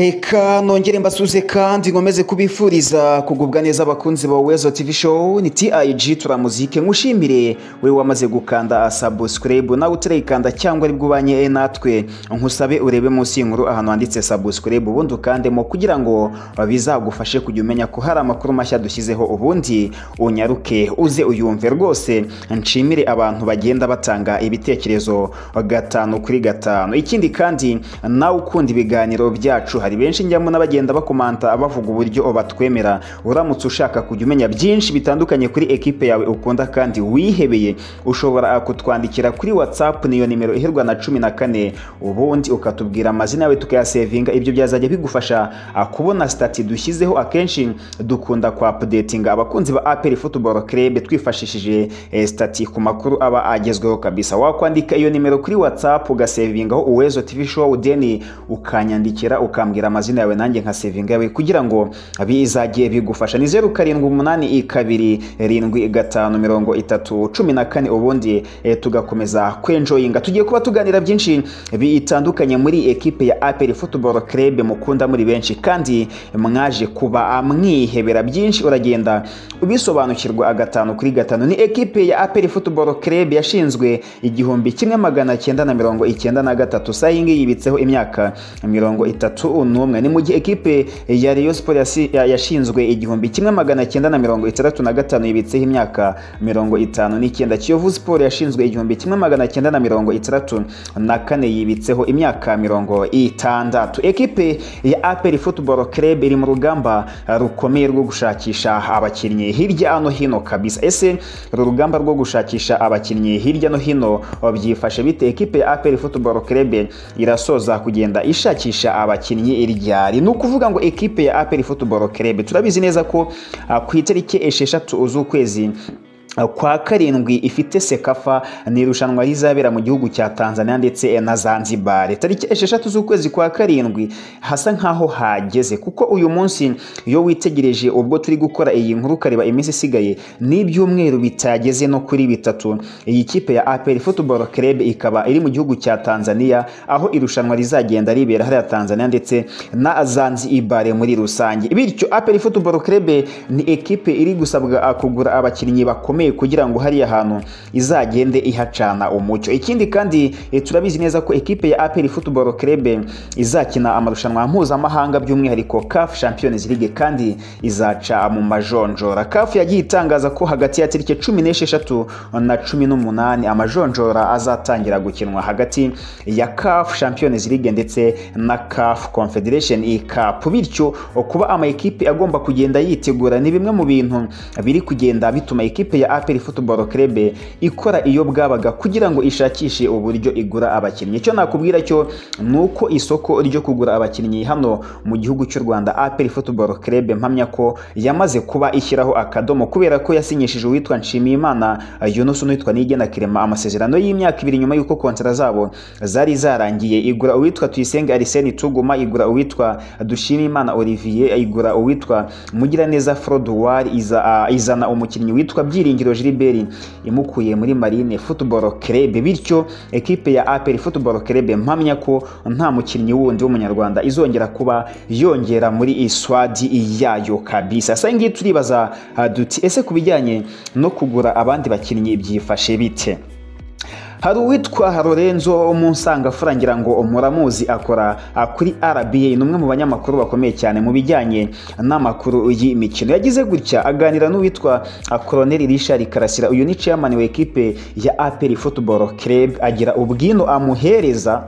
reka nongere mbasuze kandi nkomeze kubifuriza kugubwa neza abakunzi ba wezo tv show. Ni tig turamuzike nkushimire we wamaze gukanda subscribe nawe utarayikanda cyangwa ari bwo ubanye natwe. Nkusabe urebe munsi y'inkuru ahantu handitse subscribe ubundi ukandemo kugira ngo bizagufashe kujya umenya ko hari amakuru mashya dushyizeho ubundi unyaruke uze uyumve. Rwose nshimire abantu bagenda batanga ibitekerezo gatanu kuri gatanu. Ikindi kandi nawe ukunda ibiganiro byacu hari benshi njyamo n'abagenda bakomanta bavuga uburyo batwemera uramutse ushaka kujya umenya byinshi bitandukanye kuri ekipe yawe ukunda kandi wihebeye ushobora kutwandikira kuri whatsapp niyo nimero iherwa na cumi na kane. Ubundi ukatubwira amazina yawe tukayasevinga ibyo byazajya bigufasha. Kubona stati dushyizeho akenshi dukunda kwa updatinga abakunzi ba aperi football club twifashishije stati ku makuru aba agezweho kabisa. Wakwandika iyo nimero kuri whatsapp ugasevingaho uwezo tv show deni ukanyandikira ukambwira amazina yawe nanjye nka sevinga yawe kugira ngo bizajye bigufasha. Ni zeru karindwi umunani kabiri rindwi gatanu mirongo itatu cumi na kane ubundi e, tugakomeza kwenjoyinga. Tugiye kuba tuganira byinshi bitandukanye muri ekipe ya aperi football club mukunda muri benshi. Kandi mwaje kuba mwihebera byinshi uragenda ubisobanukirwa agatanu kuri gatanu. Ni ekipe ya aperi football club yashinzwe igihumbi kimwe magana cyenda na mirongo icyenda na gatatu. Ngiyi yibitseho imyaka mirongo itatu n'umwe. Ni mu gihe ekipe ya Rayon Sport yashinzwe igihumbi kimwe magana cyenda na mirongo itandatu na gatanu yibitseho imyaka mirongo itanu n'icyenda. Kiyovu Sport yashinzwe igihumbi kimwe magana cyenda na mirongo itandatu na kane yibitseho imyaka mirongo itandatu. Ekipe ya APR Football Club iri mu rugamba rukomeye rwo gushakisha abakinnyi hirya no hino kabisa. Ese uru rugamba rwo gushakisha abakinnyi hirya no hino byifashe bite? Ekipe ya APR Football Club irasoza kugenda ishakisha abakinnyi ryari? Ni ukuvuga ngo ekipe ya APR Football Club turabizi neza ko ku itariki esheshatu z'ukwezi kwa karindwi ifite sekafa ni irushanwa rizabera mu gihugu cya tanzania ndetse na zanzibar. Tariki esheshatu z'ukwezi kwa karindwi hasa nkaho hageze. Kuko uyu munsi iyo witegereje ubwo turi gukora iyi nkuru ukareba iminsi isigaye n'ibyumweru bitageze no kuri bitatu. Iyi kipe ya apr football club ikaba iri mu gihugu cya tanzania aho irushanwa rizagenda ribera hariya tanzania ndetse na zanzibar muri rusange. Bityo apr football club ni ekipe iri gusabwa kugura abakinnyi bakomeye kugira ngo hariya hantu izagende ihacana umucyo. Ikindi kandi turabizi neza ko ekipe ya APR Football Club izakina amarushanwa mpuzamahanga by'umwihariko CAF Champions League kandi izaca mu majonjora. CAF yagiye itangaza ko hagati ya tariki cumi n'esheshatu na cumi n'umunani amajonjora azatangira gukinwa hagati ya CAF Champions League ndetse na CAF Confederation Cup. Bityo kuba ama ekipe agomba kugenda yitegura ni bimwe mu bintu biri kugenda bituma ekipe ya APR Football Club ikora iyo bwabaga kugira ngo ishakishe uburyo igura abakinnyi. Icyo nakubwira cyo ni uko isoko ryo kugura abakinnyi hano mu gihugu cy'u Rwanda APR Football Club mpamya ko yamaze kuba ishyiraho akadomo kubera ko yasinyishije uwitwa Nshimiyimana Yunus n'uwitwa Nigena Kirema. Amasezerano y'imyaka ibiri nyuma y'uko kontara zabo zari zarangiye igura uwitwa Tuyisenge Arsene Tuguma igura uwitwa Dushimimana Olivier igura uwitwa Mugiraneza Frodoir iza, izana umukinnyi witwa Byiringiro Gilbert imukuye muri Marine Football Club. Bityo ekipe ya APR Football Club mpamya ko nta mukinnyi wundi w'umunyarwanda izongera kuba yongera muri iswadi yayo kabisa. Sasa ngiye turibaza duti ese ku bijyanye no kugura abandi bakinnyi byifashe bite? Hari uwitwa Lorenzo Munsangafura ngira ngo muramuzi akora kuri RBA ni umwe mu banyamakuru bakomeye cyane mu bijyanye n'amakuru y'imikino. Yagize gutya aganira n'uwitwa Colonel Richard Karasira. Uyu ni chairman wa ekipe ya APR Football Club. Agira ubwino amuhereza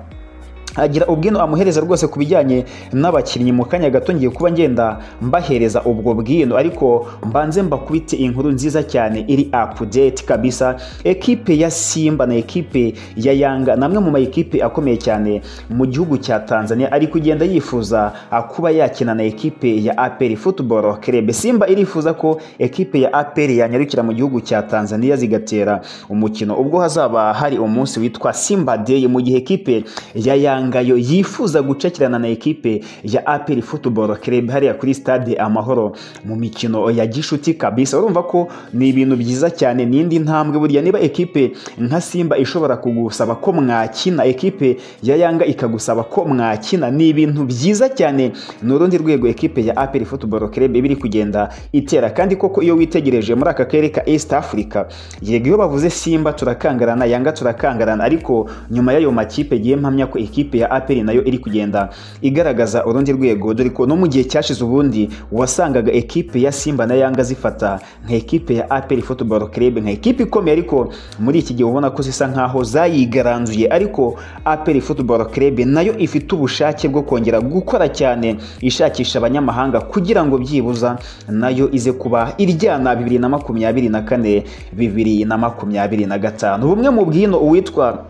agira ubwino amuhereza rwose ku bijyanye n'abakinnyi mu kanya gato ngiye kuba ngenda mbahereza ubwo bwino ariko mbanze mbakubite inkuru nziza cyane iri update kabisa. Ekipe ya Simba na ekipe ya Yanga namwe mu ma ekipe akomeye cyane mu gihugu cya Tanzania ari kugenda yifuza kuba yakina na ekipe ya APR Football Club. Simba irifuza ko ekipe ya APR yanyarukira mu gihugu cya Tanzania zigatera umukino. Ubwo hazaba hari umunsi witwa Simba Day mu gihe ekipe ya Yanga yanga yo yifuza gucakirana na ekipe ya APR Football Club hariya kuri stade Amahoro. Mu mikino ya gishuti kabisa urumva ko ni ibintu byiza cyane n'indi ntambwe burya niba ekipe nka Simba ishobora kugusaba ko mwakina ekipe ya Yanga ikagusaba ko mwakina ni ibintu byiza cyane. Ni urundi rwego ekipe ya APR Football Club biri kugenda itera. Kandi koko iyo witegereje muri aka karere ka East Africa yego iyo bavuze Simba turakangarana Yanga turakangarana ariko nyuma y'ayo makipe giye mpamya ko ekipe ya APR na yo iri kugenda igaragaza urundi rwego. Dore ko no mu gihe cyashize ubundi wasangaga ekipe ya Simba na Yanga zifata nka ekipe ya APR Football Club nka ekipe ikomeye. Ariko muri iki gihe ubona ko zisa nkaho zayigaranzuye. Ariko APR Football Club na yo ifite ubushake bwo kongera gukora cyane ishakisha abanyamahanga kugira ngo byibuza na yo ize kuba iryana bibiri na makumyabiri na kane bibiri na makumyabiri na gatanu. Bumwe mu bwino uwitwa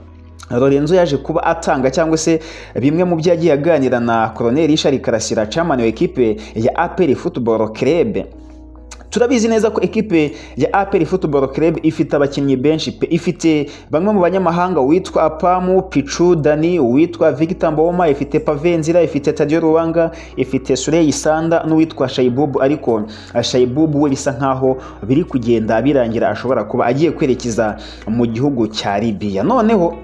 Lorenzo yaje kuba atanga cyangwa se bimwe mu byo yagiye aganira na Colonel Richard Karasira chairman ekipe ya APR Football Club. Turabizi neza ko ekipe ya APR Football Club ifite abakinnyi benshi pe ifite bamwe mu banyamahanga witwa Apamu Pichu Dani witwa Victor Mboma ifite Pavenzira ifite Tadio Ruwanga ifite Surey Sanda n'uwitwa Shaibubu ariko Shaibubu we bisa nkaho biri kugenda birangira ashobora kuba agiye kwerekeza mu gihugu cya Libya. Noneho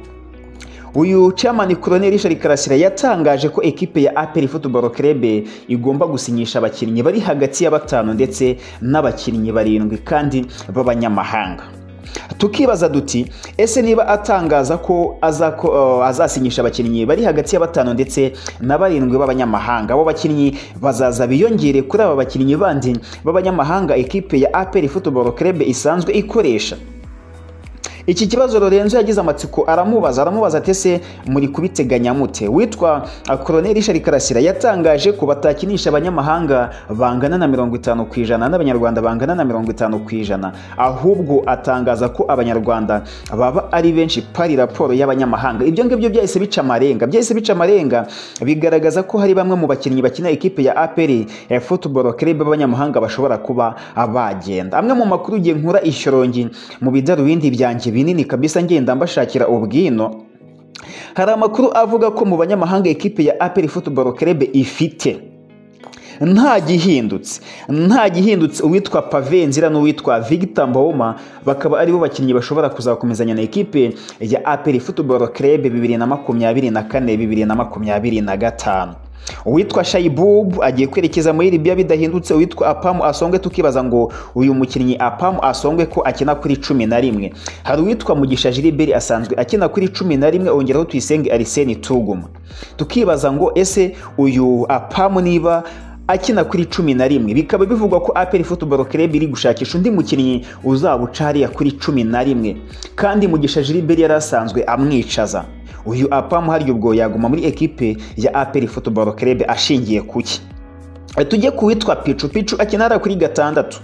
uyu chairman Colonel Richard Karasira yatangaje ko ekipe ya APR Football Club igomba gusinyisha abakinnyi bari hagati ya batanu ndetse n'abakinnyi barindwi kandi b'abanyamahanga. Tukibaza duti ese niba atangaza ko azasinyisha abakinnyi bari hagati ya batanu ndetse na barindwi b'abanyamahanga abo bakinnyi bazaza biyongere kuri aba bakinnyi bandi b'abanyamahanga ekipe ya APR Football Club isanzwe ikoresha? Iki kibazo Lorenzo yagize amatsiko aramubaza aramubaza ati ese muri kubiteganya mute? Witwa Colonel Richard Karasira yatangaje ko batakinisha abanyamahanga bangana na mirongo itanu ku ijana n'abanyarwanda bangana na mirongo itanu ku ijana ahubwo atangaza ko abanyarwanda baba ari benshi pari raporo y'abanyamahanga. Ibyo ngibyo byahise bica amarenga byahise bica amarenga bigaragaza ko hari bamwe mu bakinnyi bakina ekipe ya APR ya Football Club b'abanyamahanga bashobora kuba bagenda amwe mu makuru ugiye nkura ishyorongi mu bidaruwindi byanjye binini kabisa ngenda mbashakira ubwino. Hari amakuru avuga ko mu banyamahanga ekipe ya APR Football Club ifite. Nta gihindutse. Nta gihindutse. Uwitwa Pavenzira n'uwitwa Victor Mboma bakaba ari bo bakinnyi bashobora kuzakomezanya na ekipe ya APR Football Club bibiri na makumyabiri na kane bibiri na makumyabiri na gatanu. Uwitwa Shaibubu agiye kwerekeza muri Libya bidahindutse. Uwitwa Apamu Asongwe tukibaza ngo uyu mukinnyi Apamu Asongwe ko akina kuri cumi na rimwe. Hari uwitwa Mugisha Gilbert asanzwe akina kuri cumi na rimwe ongeraho Tuyisenge Arsene Tuguma. Tukibaza ngo ese uyu Apamu niba akina kuri cumi na rimwe. Bikaba bivugwa ko APR Football Club iri gushakisha undi mukinnyi uzabuca hariya kuri cumi na rimwe. Kandi Mugisha Gilbert yari asanzwe amwicaza. Uyu apamu hari ubwo yaguma muri ekipe ya APR Football Club ashingiye kuki tujye ku witwa Pichu. Pichu akinara kuri gatandatu.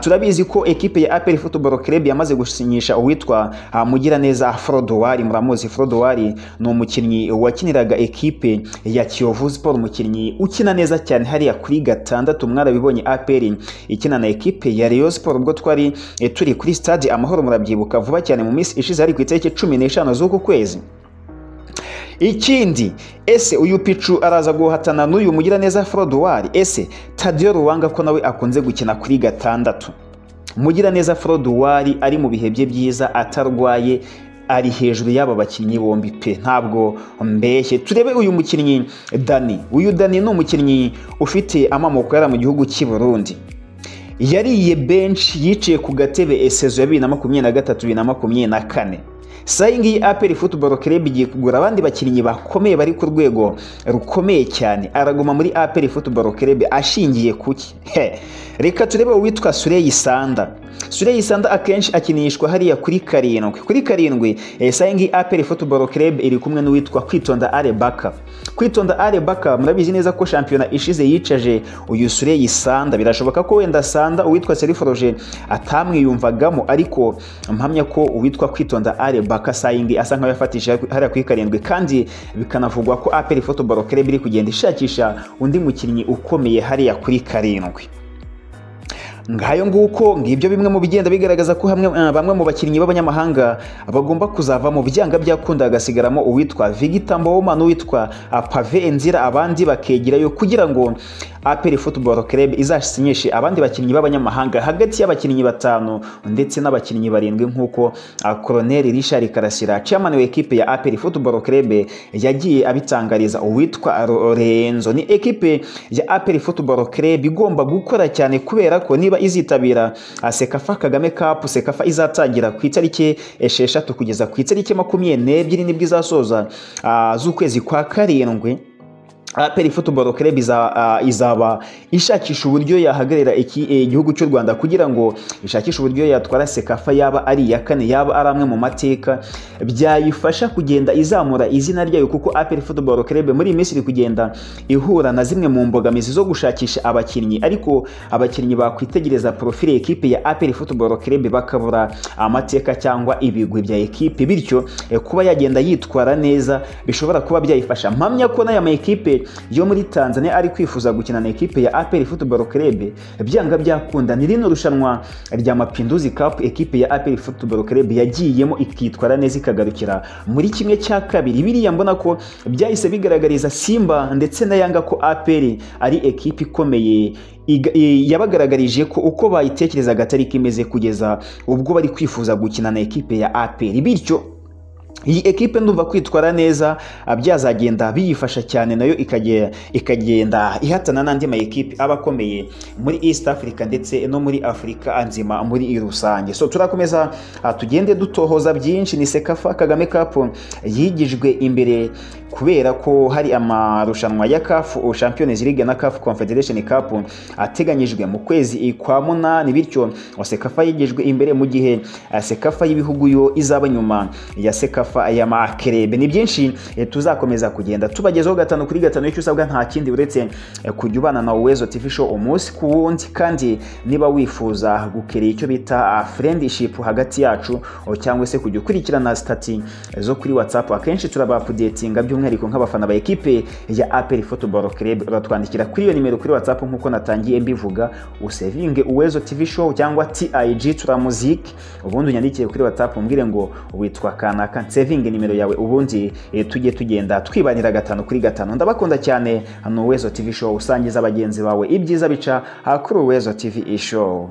Turabizi ko ekipe ya APR Football Club yamaze gusinyisha uwitwa Mugiraneza Frodowari muramuzi Frodowari ni umukinnyi wakiniraga ekipe ya Kiyovu Sport umukinnyi ukina neza cyane hariya kuri gatandatu. Mwarabibonye APR ikina na ekipe ya Rayon Sport. Ubwo twari turi kuri stade Amahoro murabyibuka vuba cyane mu minsi ishize hari ku itariki cumi n'eshanu z'uku kwezi. Ikindi ese uyu picu araza guhatana n'uyu mugiraneza Frodowari ese Tadio Ruwanga ko nawe akunze gukina kuri gatandatu? Mugiraneza Frodowari ari mu bihe bye byiza atarwaye ari hejuru y'aba bakinnyi bombi pe. Ntabwo mbeshye. Turebe uyu mukinnyi Dani. Uyu Dani ni umukinnyi ufite amamoko yari mu gihugu cy'i Burundi. Yariye benshi yicaye ku gatebe esezo ya bibiri na makumyabiri na gatatu bibiri na makumyabiri na kane. Saa iyi ngiyi APR Football Club igiye kugura abandi bakinnyi bakomeye bari ku rwego rukomeye cyane. Araguma muri APR Football Club ashingiye kuki reka turebe uwitwa Surey Sanda. Surey Sanda akenshi akinishwa hariya kuri karindwi. Kuri karindwi iyi ngiyi APR Football Club iri kumwe n'uwitwa Kwitonda Arebaka Kwitonda Arebaka murabizi neza ko shampiyona ishize yicaje uyu Surey Sanda birashoboka ko wenda Sanda uwitwa Serif Roger atamwiyumvagamo ariko mpamya ko uwitwa Kwitonda Arebaka Baka Sayingi asa nkaho yafatishije hariya kuri karindwi. Kandi bikanavugwa ko APR Football Club iri kugenda ishakisha undi mukinnyi ukomeye hariya kuri karindwi. Ngayo nguko ngibyo bimwe mu bigenda bigaragaza ko hamwe uh, bamwe mu bakinnyi b'abanyamahanga bagomba kuzava mu byanga byakunda hagasigaramo uwitwa Victor Mboma n'uwitwa uh, Pave Enzira abandi bakegerayo kugira ngo APR Football Club izasinyishe abandi bakinnyi b'abanyamahanga hagati y'abakinnyi batanu ndetse n'abakinnyi barindwi nk'uko Colonel Richard Karasira chairman ekipe ya APR Football Club yagiye abitangariza uwitwa Lorenzo. Ni ekipe ya APR Football Club igomba gukora cyane kubera ko niba izitabira. Sekafa Kagame Cup Sekafa izatangira ku itariki esheshatu kugeza ku itariki makumyabiri n'ebyiri ni bwo izasoza. Z'ukwezi kwa karindwi APR Football Club izaba ishakisha uburyo yahagarira igihugu cy'u Rwanda kugira ngo ishakishe uburyo yatwara Sekafa yaba ari iya kane yaba ari amwe mu mateka byayifasha kugenda izamura izina ryayo kuko APR Football Club muri iyi minsi iri kugenda ihura na zimwe mu mbogamizi zo gushakisha abakinnyi. Ariko abakinnyi bakwitegereza profile ekipe ya APR Football Club bakabura amateka cyangwa ibigwi bya ekipe. Bityo kuba yagenda yitwara neza bishobora kuba byayifasha. Mpamya ko n'aya ma ekipe yo muri Tanzania ari kwifuza gukina na ekipe ya APR Football Club. Byanga byakunda ni rino rushanwa rya Mapinduzi Cup. Ekipe ya APR Football Club yagiyemo ikitwara neza ikagarukira muri kimwe cya kabiri. Biriya mbona ko byahise bigaragariza Simba ndetse na Yanga ko APR ari ekipe ikomeye. Yabagaragarije ko uko bayitekerezaga atari imeze kugeza ubwo bari kwifuza gukina na ekipe ya APR bityo iyi ekipe ndumva kwitwara neza byazagenda biyifasha cyane na yo ikagenda ihatana n'andi ma ekipe aba akomeye muri East Africa ndetse no muri Afurika nzima muri rusange. So turakomeza tugende dutohoza byinshi. Ni Sekafa Kagame Cup yigijwe imbere kubera ko hari amarushanwa ya CAF Champions League na CAF Confederation Cup ateganyijwe mu kwezi kwa munani bityo Sekafa yigijwe imbere mu gihe Sekafa y'ibihugu yo izaba nyuma ya Sekafa ya makerebe ni byinshi tuzakomeza kugenda tubagezaho gatanu kuri gatanu icyo usabwa nta kindi uretse kujya ubana na Uwezo TV show umunsi ku wundi kandi niba wifuza gukerera icyo bita friendship hagati yacu cyangwa se kujya ukurikirana stati zo kuri WhatsApp akenshi turabapudetinga by'umwihariko nk'abafana ba ekipe ya APR Football Club uratwandikira kuri iyo nimero kuri WhatsApp nk'uko natangiye mbivuga usevinge Uwezo TV show cyangwa TIG turamuziki ubundi unyandikiye kuri WhatsApp umbwire ngo witwa kanaka sevinge nimero yawe. Ubundi e, tujye tugenda twibanira gatanu kuri gatanu. Ndabakunda cyane hano Uwezo TV show usangiza abagenzi bawe ibyiza bica kuri Uwezo TV show.